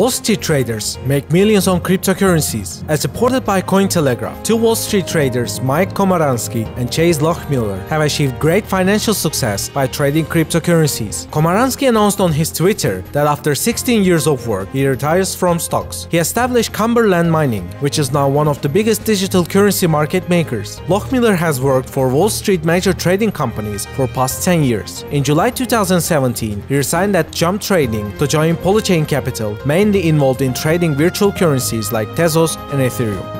Wall Street traders make millions on cryptocurrencies. As reported by Cointelegraph, two Wall Street traders, Mike Komaransky and Chase Lochmiller, have achieved great financial success by trading cryptocurrencies. Komaransky announced on his Twitter that after 16 years of work, he retires from stocks. He established Cumberland Mining, which is now one of the biggest digital currency market makers. Lochmiller has worked for Wall Street major trading companies for past 10 years. In July 2017, he resigned at Jump Trading to join Polychain Capital, mainly involved in trading virtual currencies like Tezos and Ethereum.